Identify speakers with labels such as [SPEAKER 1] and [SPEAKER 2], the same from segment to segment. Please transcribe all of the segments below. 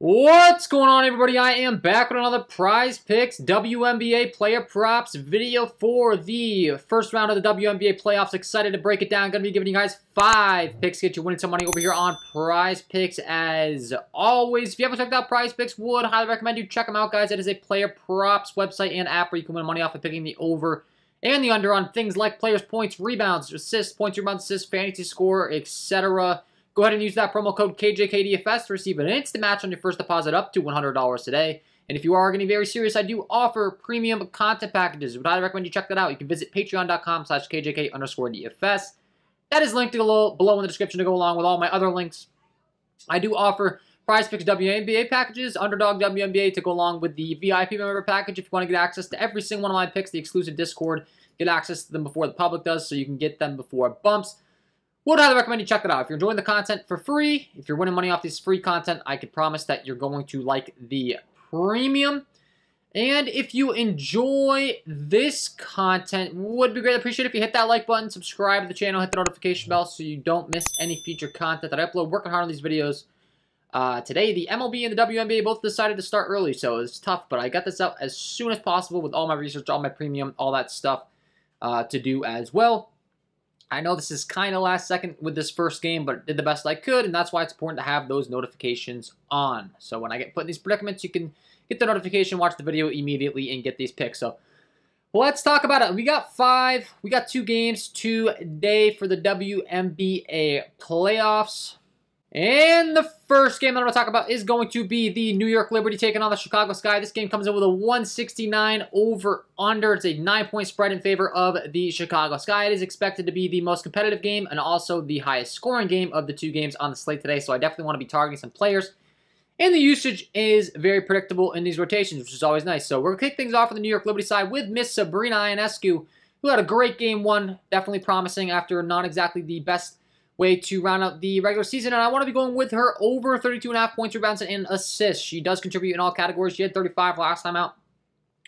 [SPEAKER 1] What's going on, everybody? I am back with another Prize Picks WNBA Player Props video for the first round of the WNBA playoffs. Excited to break it down. Going to be giving you guys five picks to get you winning some money over here on Prize Picks. As always, if you haven't checked out Prize Picks, would highly recommend you check them out, guys. It is a player props website and app where you can win money off of picking the over and the under on things like players' points, rebounds, assists, points, rebounds, assists, fantasy score, etc. Go ahead and use that promo code KJKDFS to receive an instant match on your first deposit up to $100 today. And if you are getting very serious, I do offer premium content packages. Would highly recommend you check that out. You can visit patreon.com slash KJK underscore DFS. That is linked below, in the description to go along with all my other links. I do offer Prize Picks WNBA packages, Underdog WNBA to go along with the VIP member package if you want to get access to every single one of my picks, the exclusive Discord. Get access to them before the public does so you can get them before bumps. Would highly recommend you check that out. If you're enjoying the content for free, if you're winning money off this free content, I can promise that you're going to like the premium. And if you enjoy this content, would be greatly appreciated if you hit that like button, subscribe to the channel, hit the notification bell so you don't miss any future content that I upload. Working hard on these videos. Uh, today, the MLB and the WNBA both decided to start early, so it's tough, but I got this out as soon as possible with all my research, all my premium, all that stuff uh, to do as well. I know this is kind of last second with this first game, but did the best I could, and that's why it's important to have those notifications on. So when I get put in these predicaments, you can get the notification, watch the video immediately, and get these picks. So let's talk about it. We got five, we got two games today for the WNBA playoffs. And the first game that I'm going to talk about is going to be the New York Liberty taking on the Chicago Sky. This game comes in with a 169 over under. It's a nine point spread in favor of the Chicago Sky. It is expected to be the most competitive game and also the highest scoring game of the two games on the slate today. So I definitely want to be targeting some players. And the usage is very predictable in these rotations, which is always nice. So we're going to kick things off on the New York Liberty side with Miss Sabrina Ionescu, who had a great game one, definitely promising after not exactly the best way to round out the regular season. And I want to be going with her over 32 and a half points, rebounds, and assists. She does contribute in all categories. She had 35 last time out.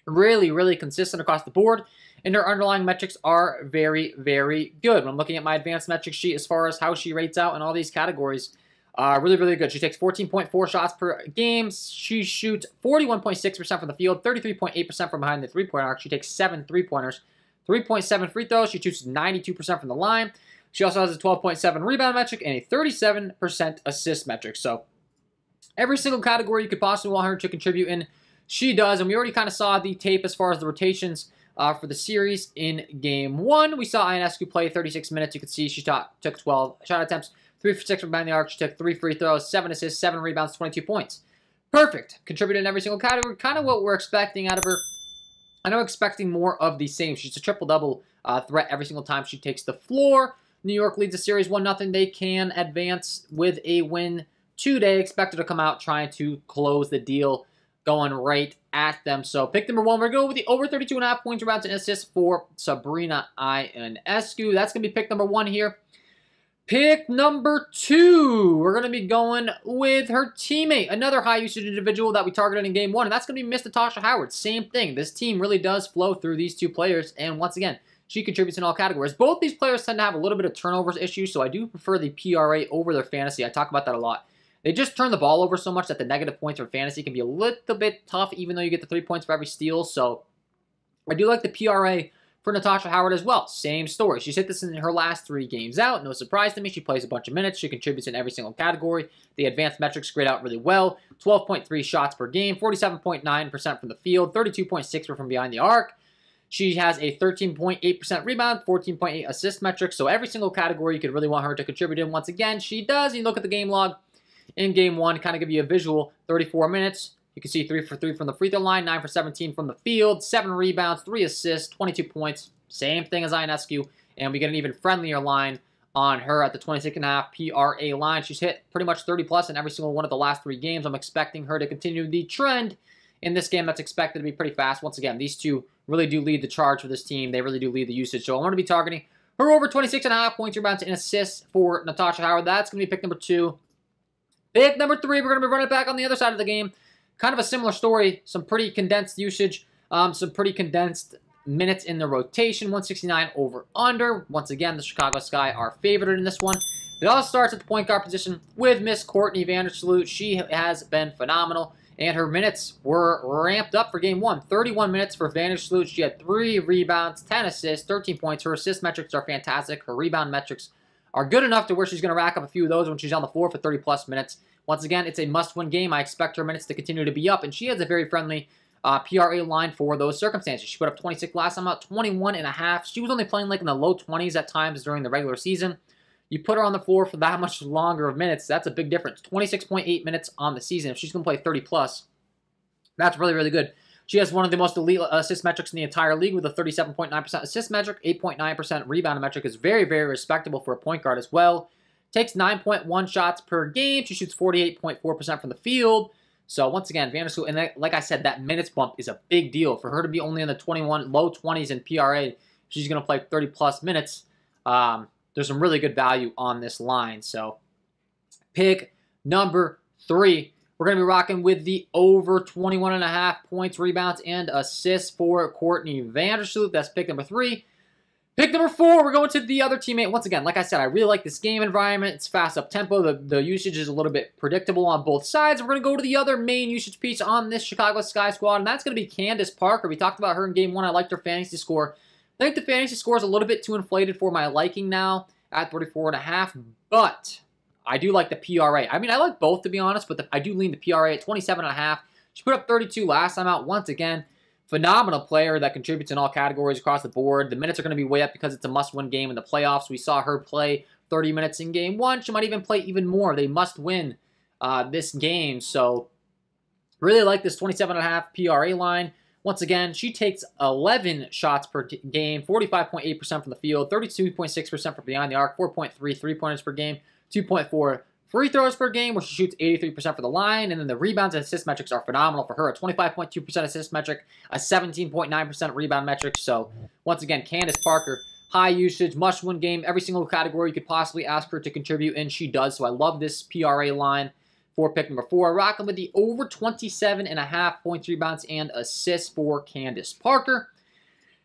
[SPEAKER 1] Really, really consistent across the board. And her underlying metrics are very, very good. When I'm looking at my advanced metric sheet as far as how she rates out in all these categories, uh, really, really good. She takes 14.4 shots per game. She shoots 41.6% from the field, 33.8% from behind the three-point arc. She takes seven three-pointers, 3.7 free throws. She shoots 92% from the line. She also has a 12.7 rebound metric and a 37% assist metric. So every single category you could possibly want her to contribute in, she does. And we already kind of saw the tape as far as the rotations uh, for the series in game one. We saw Ionescu play 36 minutes. You could see she shot, took 12 shot attempts, 3 for 6 from behind the arc. She took 3 free throws, 7 assists, 7 rebounds, 22 points. Perfect. Contributed in every single category. Kind of what we're expecting out of her. I know expecting more of the same. She's a triple-double uh, threat every single time she takes the floor. New York leads the series 1-0. They can advance with a win today. Expected to come out trying to close the deal going right at them. So pick number one, we're going with the over 32.5 points, rebounds, and assists for Sabrina Ionescu. That's going to be pick number one here. Pick number two, we're going to be going with her teammate, another high usage individual that we targeted in game one, and that's going to be Miss Natasha Howard. Same thing. This team really does flow through these two players, and once again, she contributes in all categories. Both these players tend to have a little bit of turnovers issues, so I do prefer the PRA over their fantasy. I talk about that a lot. They just turn the ball over so much that the negative points for fantasy can be a little bit tough, even though you get the three points for every steal. So I do like the PRA for Natasha Howard as well. Same story. She's hit this in her last three games out. No surprise to me. She plays a bunch of minutes. She contributes in every single category. The advanced metrics grade out really well. 12.3 shots per game, 47.9% from the field, 32.6% from behind the arc. She has a 13.8% rebound, 14.8 assist metric. So every single category you could really want her to contribute in. Once again, she does. You look at the game log in game one, kind of give you a visual 34 minutes. You can see 3 for 3 from the free throw line, 9 for 17 from the field, 7 rebounds, 3 assists, 22 points. Same thing as Ionescu. And we get an even friendlier line on her at the 26.5 PRA line. She's hit pretty much 30 plus in every single one of the last three games. I'm expecting her to continue the trend in this game that's expected to be pretty fast. Once again, these two really do lead the charge for this team. They really do lead the usage. So I'm going to be targeting her over 26 and a half points, rebounds, and assists for Natasha Howard. That's going to be pick number two. Pick number three, we're going to be running back on the other side of the game. Kind of a similar story. Some pretty condensed usage. Um, some pretty condensed minutes in the rotation. 169 over under. Once again, the Chicago Sky are favored in this one. It all starts at the point guard position with Miss Courtney Vandersloot. She has been phenomenal, and her minutes were ramped up for game one. 31 minutes for Vantage Vandersloot. She had three rebounds, 10 assists, 13 points. Her assist metrics are fantastic. Her rebound metrics are good enough to where she's going to rack up a few of those when she's on the floor for 30 plus minutes. Once again, it's a must-win game. I expect her minutes to continue to be up, and she has a very friendly uh, PRA line for those circumstances. She put up 26 last time out, 21 and a half. She was only playing like in the low 20s at times during the regular season. You put her on the floor for that much longer of minutes, that's a big difference. 26.8 minutes on the season. If she's going to play 30 plus, that's really, really good. She has one of the most elite assist metrics in the entire league with a 37.9% assist metric, 8.9% rebound metric is very, very respectable for a point guard as well. Takes 9.1 shots per game. She shoots 48.4% from the field. So once again, Vandersloot, and like I said, that minutes bump is a big deal. For her to be only in the 21, low 20s in PRA, she's going to play 30 plus minutes. Um, there's some really good value on this line. So pick number three. We're going to be rocking with the over 21 and a half points, rebounds, and assists for Courtney Vandersloot. That's pick number three. Pick number four, we're going to the other teammate. Once again, like I said, I really like this game environment. It's fast up tempo. The, the usage is a little bit predictable on both sides. We're going to go to the other main usage piece on this Chicago Sky squad, and that's going to be Candace Parker. We talked about her in game one. I liked her fantasy score. I think the fantasy score is a little bit too inflated for my liking now at 34.5, but I do like the PRA. I mean, I like both, to be honest, but the, I do lean the PRA at 27.5. She put up 32 last time out. Once again, phenomenal player that contributes in all categories across the board. The minutes are going to be way up because it's a must-win game in the playoffs. We saw her play 30 minutes in game one. She might even play even more. They must win uh, this game. So really like this 27.5 PRA line. Once again, she takes 11 shots per game, 45.8% from the field, 32.6% from behind the arc, 4.3 three-pointers per game, 2.4 free throws per game, where she shoots 83% for the line, and then the rebounds and assist metrics are phenomenal for her. A 25.2% assist metric, a 17.9% rebound metric. So, once again, Candace Parker, high usage, must-win game, every single category you could possibly ask her to contribute, and she does. So I love this PRA line for pick number four. Rocking with the over 27 and a half points, rebounds, and assists for Candace Parker.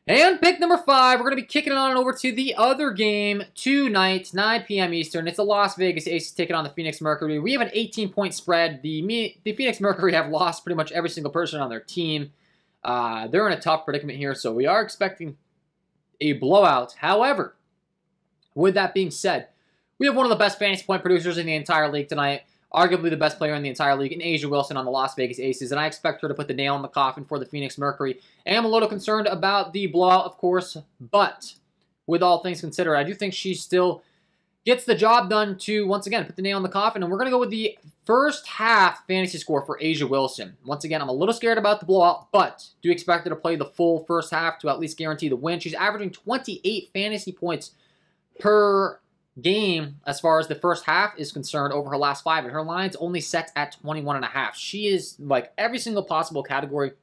[SPEAKER 1] And pick number five, we're going to be kicking it on over to the other game tonight, 9 p.m. Eastern. It's the Las Vegas Aces taking on the Phoenix Mercury. We have an 18-point spread. The, the Phoenix Mercury have lost pretty much every single person on their team. Uh, they're in a tough predicament here, so we are expecting a blowout. However, with that being said, we have one of the best fantasy point producers in the entire league tonight arguably the best player in the entire league, in A'ja Wilson on the Las Vegas Aces, and I expect her to put the nail in the coffin for the Phoenix Mercury. I am a little concerned about the blowout, of course, but with all things considered, I do think she still gets the job done to, once again, put the nail in the coffin, and we're going to go with the first half fantasy score for A'ja Wilson. Once again, I'm a little scared about the blowout, but do expect her to play the full first half to at least guarantee the win. She's averaging 28 fantasy points per game as far as the first half is concerned over her last five, and her line's only set at 21 and a half. She is like every single possible category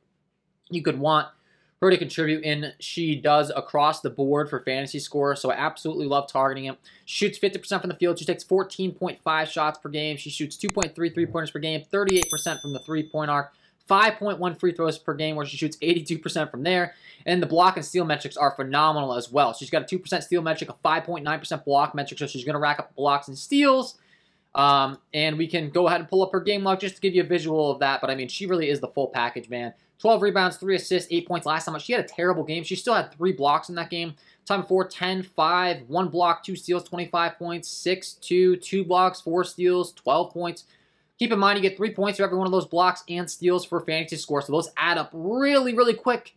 [SPEAKER 1] you could want her to contribute in. She does across the board for fantasy score, so I absolutely love targeting him. Shoots 50% from the field. She takes 14.5 shots per game. She shoots 2.3 three-pointers per game, 38% from the three-point arc. 5.1 free throws per game where she shoots 82% from there. And the block and steal metrics are phenomenal as well. She's got a 2% steal metric, a 5.9% block metric, so she's going to rack up blocks and steals. Um, and we can go ahead and pull up her game log just to give you a visual of that. But I mean, she really is the full package, man. 12 rebounds, 3 assists, 8 points last time. She had a terrible game. She still had 3 blocks in that game. Time 4, 10, 5, 1 block, 2 steals, 25 points, 6, 2, 2 blocks, 4 steals, 12 points. Keep in mind, you get three points for every one of those blocks and steals for fantasy score, so those add up really, really quick.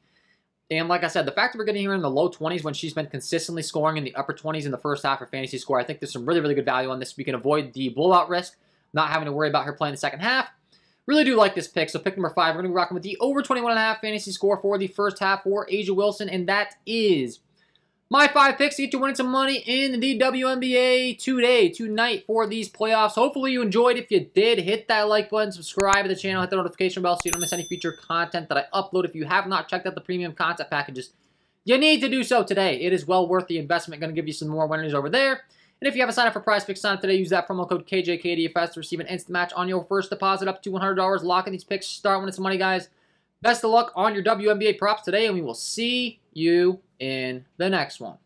[SPEAKER 1] And like I said, the fact that we're getting here in the low 20s when she's been consistently scoring in the upper 20s in the first half for fantasy score, I think there's some really, really good value on this. We can avoid the blowout risk, not having to worry about her playing the second half. Really do like this pick. So pick number five, we're going to be rocking with the over 21.5 fantasy score for the first half for A'ja Wilson, and that is my five picks to get you winning some money in the WNBA today, tonight for these playoffs. Hopefully you enjoyed. If you did, hit that like button, subscribe to the channel, hit the notification bell so you don't miss any future content that I upload. If you have not checked out the premium content packages, you need to do so today. It is well worth the investment. Going to give you some more winners over there. And if you haven't signed up for Prize Picks, sign up today. Use that promo code KJKDFS to receive an instant match on your first deposit up to $100. Lock in these picks. Start winning some money, guys. Best of luck on your WNBA props today, and we will see you in the next one.